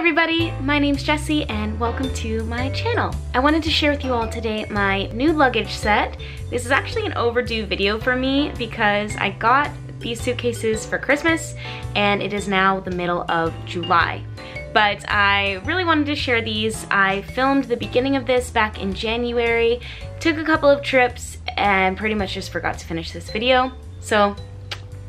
everybody, my name's Jessi and welcome to my channel. I wanted to share with you all today my new luggage set. This is actually an overdue video for me because I got these suitcases for Christmas and it is now the middle of July. But I really wanted to share these. I filmed the beginning of this back in January, took a couple of trips and pretty much just forgot to finish this video. So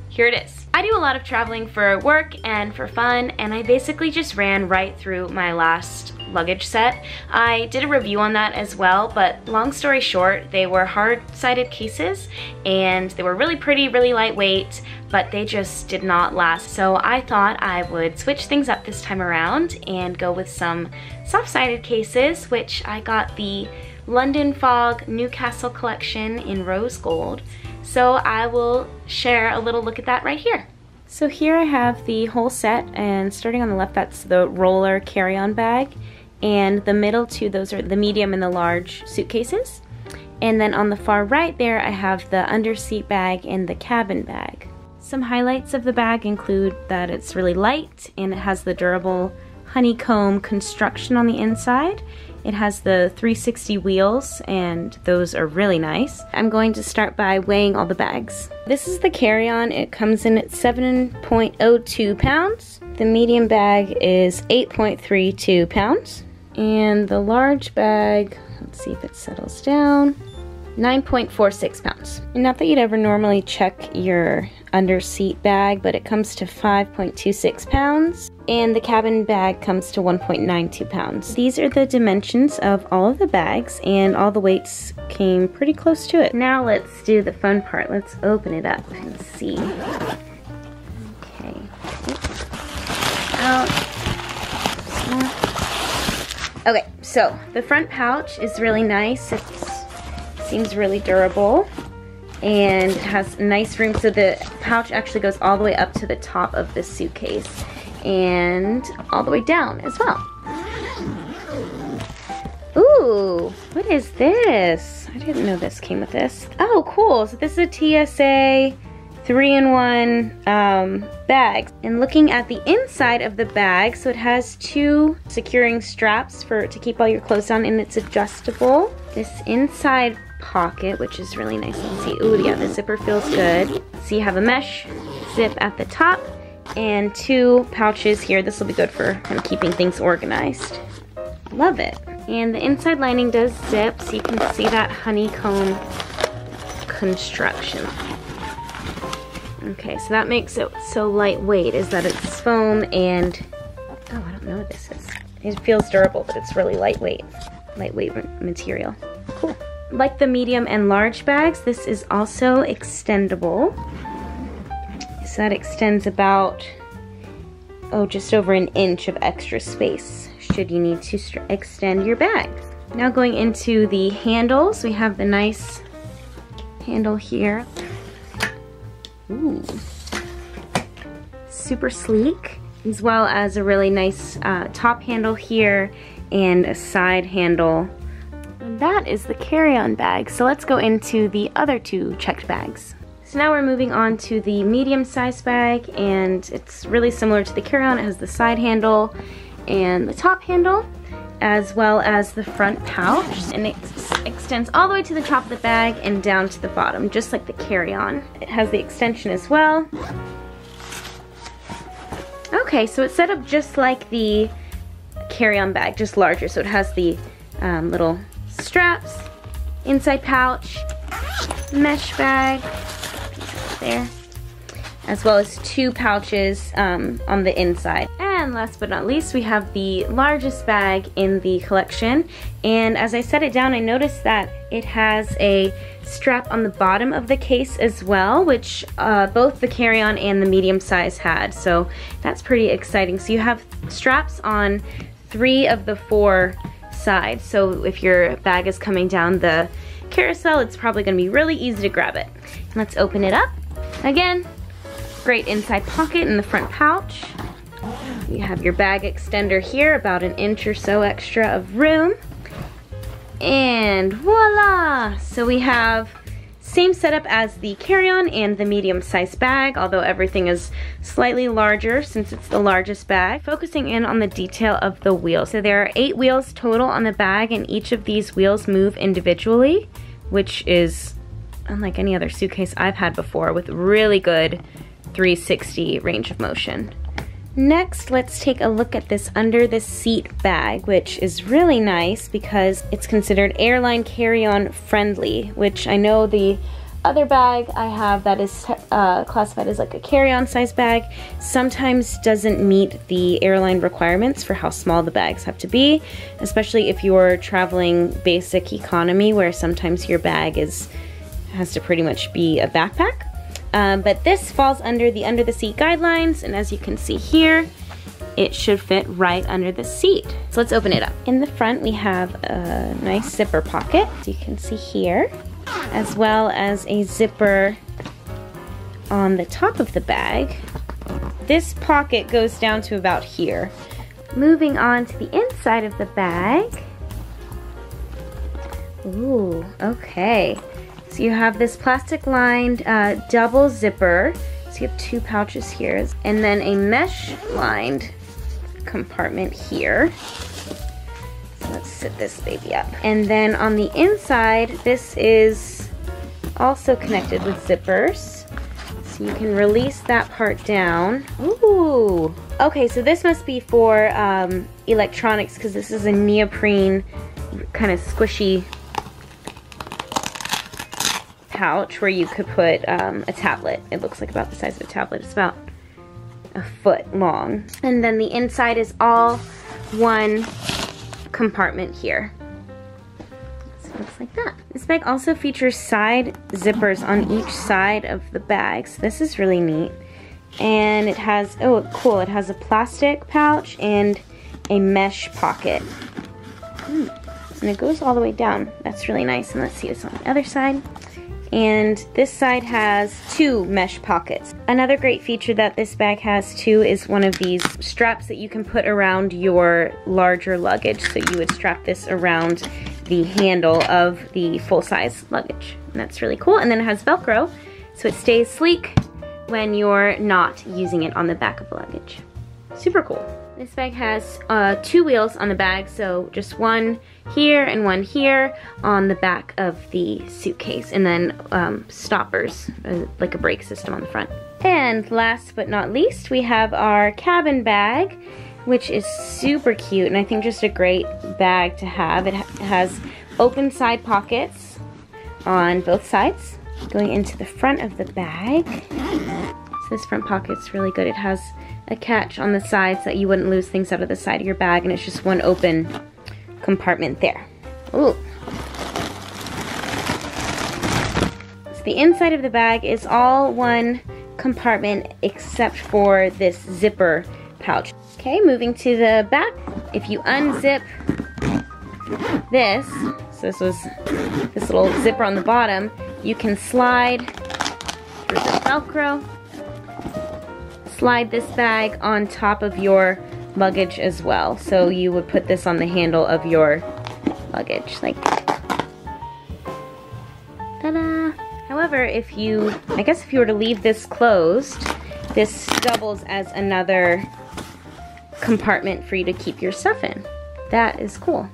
here it is. I do a lot of traveling for work and for fun, and I basically just ran right through my last luggage set. I did a review on that as well, but long story short, they were hard-sided cases, and they were really pretty, really lightweight, but they just did not last. So I thought I would switch things up this time around and go with some soft-sided cases, which I got the London Fog Newcastle collection in rose gold. So I will share a little look at that right here. So here I have the whole set and starting on the left that's the roller carry-on bag and the middle two those are the medium and the large suitcases and then on the far right there I have the underseat bag and the cabin bag. Some highlights of the bag include that it's really light and it has the durable honeycomb construction on the inside it has the 360 wheels and those are really nice. I'm going to start by weighing all the bags. This is the carry-on. It comes in at 7.02 pounds. The medium bag is 8.32 pounds. And the large bag, let's see if it settles down, 9.46 pounds. Not that you'd ever normally check your under seat bag, but it comes to 5.26 pounds. And the cabin bag comes to 1.92 pounds. These are the dimensions of all of the bags and all the weights came pretty close to it. Now let's do the fun part. Let's open it up and see. Okay. Oh, Out. Okay, so the front pouch is really nice. It seems really durable and has nice room so the pouch actually goes all the way up to the top of the suitcase and all the way down as well. Ooh, what is this? I didn't know this came with this. Oh, cool. So this is a TSA three-in-one um, bag. And looking at the inside of the bag, so it has two securing straps for to keep all your clothes on and it's adjustable. This inside pocket, which is really nice to see. Ooh, yeah, the zipper feels good. So you have a mesh zip at the top and two pouches here. This will be good for kind of keeping things organized. Love it. And the inside lining does zip, so you can see that honeycomb construction. Okay, so that makes it so lightweight is that it's foam and, oh, I don't know what this is. It feels durable, but it's really lightweight, lightweight material. Cool. Like the medium and large bags, this is also extendable. So that extends about, oh, just over an inch of extra space should you need to extend your bag. Now going into the handles, we have the nice handle here. Ooh. Super sleek, as well as a really nice uh, top handle here and a side handle and that is the carry-on bag. So let's go into the other two checked bags. So now we're moving on to the medium size bag and it's really similar to the carry-on. It has the side handle and the top handle as well as the front pouch and it extends all the way to the top of the bag and down to the bottom just like the carry-on. It has the extension as well. Okay, so it's set up just like the carry-on bag, just larger. So it has the um, little straps, inside pouch, mesh bag, there, as well as two pouches um, on the inside. And last but not least, we have the largest bag in the collection. And as I set it down, I noticed that it has a strap on the bottom of the case as well, which uh, both the carry-on and the medium size had. So that's pretty exciting. So you have straps on three of the four side. So if your bag is coming down the carousel, it's probably gonna be really easy to grab it. Let's open it up. Again, great inside pocket in the front pouch. You have your bag extender here, about an inch or so extra of room. And voila! So we have Same setup as the carry-on and the medium-sized bag, although everything is slightly larger since it's the largest bag. Focusing in on the detail of the wheels. So there are eight wheels total on the bag and each of these wheels move individually, which is unlike any other suitcase I've had before with really good 360 range of motion. Next, let's take a look at this under the seat bag, which is really nice because it's considered airline carry-on friendly, which I know the other bag I have that is uh, classified as like a carry-on size bag sometimes doesn't meet the airline requirements for how small the bags have to be, especially if you're traveling basic economy where sometimes your bag is has to pretty much be a backpack. Um, but this falls under the under the seat guidelines and as you can see here, it should fit right under the seat. So let's open it up. In the front we have a nice zipper pocket, as you can see here, as well as a zipper on the top of the bag. This pocket goes down to about here. Moving on to the inside of the bag. Ooh, okay. So you have this plastic lined uh, double zipper. So you have two pouches here. And then a mesh lined compartment here. So let's sit this baby up. And then on the inside, this is also connected with zippers. So you can release that part down. Ooh. Okay, so this must be for um, electronics because this is a neoprene kind of squishy pouch where you could put um, a tablet. It looks like about the size of a tablet. It's about a foot long. And then the inside is all one compartment here. So it looks like that. This bag also features side zippers on each side of the bag. So this is really neat. And it has, oh cool, it has a plastic pouch and a mesh pocket. Hmm. And it goes all the way down. That's really nice. And let's see this on the other side and this side has two mesh pockets. Another great feature that this bag has too is one of these straps that you can put around your larger luggage. So you would strap this around the handle of the full-size luggage. And that's really cool. And then it has Velcro, so it stays sleek when you're not using it on the back of the luggage. Super cool. This bag has uh, two wheels on the bag, so just one here and one here on the back of the suitcase, and then um, stoppers, uh, like a brake system on the front. And last but not least, we have our cabin bag, which is super cute, and I think just a great bag to have. It ha has open side pockets on both sides, going into the front of the bag. So this front pocket's really good. It has a catch on the sides so that you wouldn't lose things out of the side of your bag and it's just one open compartment there. Ooh. So the inside of the bag is all one compartment except for this zipper pouch. Okay, moving to the back. If you unzip this, so this was this little zipper on the bottom, you can slide through the Velcro slide this bag on top of your luggage as well. So you would put this on the handle of your luggage, like ta-da! However, if you, I guess if you were to leave this closed, this doubles as another compartment for you to keep your stuff in. That is cool.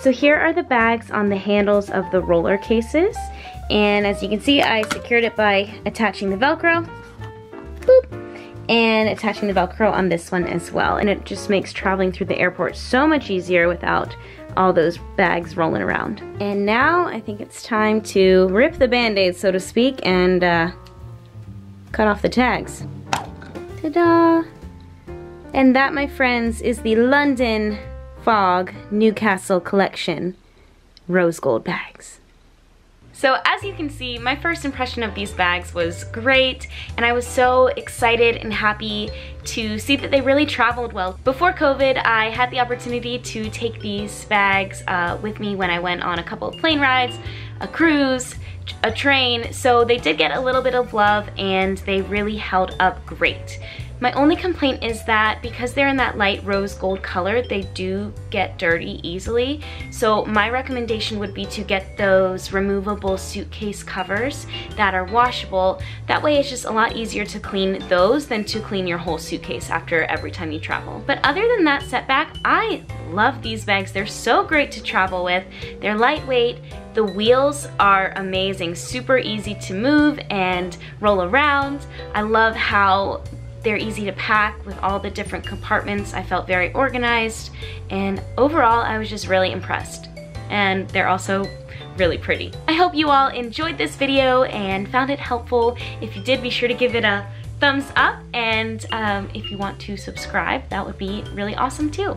So here are the bags on the handles of the roller cases. And as you can see, I secured it by attaching the Velcro. Boop and attaching the Velcro on this one as well. And it just makes traveling through the airport so much easier without all those bags rolling around. And now I think it's time to rip the band-aid, so to speak, and uh, cut off the tags. Ta-da! And that, my friends, is the London Fog Newcastle Collection rose gold bags. So as you can see, my first impression of these bags was great, and I was so excited and happy to see that they really traveled well. Before COVID, I had the opportunity to take these bags uh, with me when I went on a couple of plane rides, a cruise, a train, so they did get a little bit of love and they really held up great. My only complaint is that because they're in that light rose gold color, they do get dirty easily. So my recommendation would be to get those removable suitcase covers that are washable. That way it's just a lot easier to clean those than to clean your whole suitcase after every time you travel. But other than that setback, I love these bags. They're so great to travel with. They're lightweight, the wheels are amazing, super easy to move and roll around. I love how they're easy to pack with all the different compartments. I felt very organized and overall I was just really impressed. And they're also really pretty. I hope you all enjoyed this video and found it helpful. If you did, be sure to give it a thumbs up and um, if you want to subscribe, that would be really awesome too.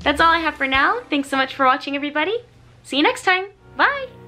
That's all I have for now. Thanks so much for watching everybody. See you next time. Bye!